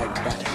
my back.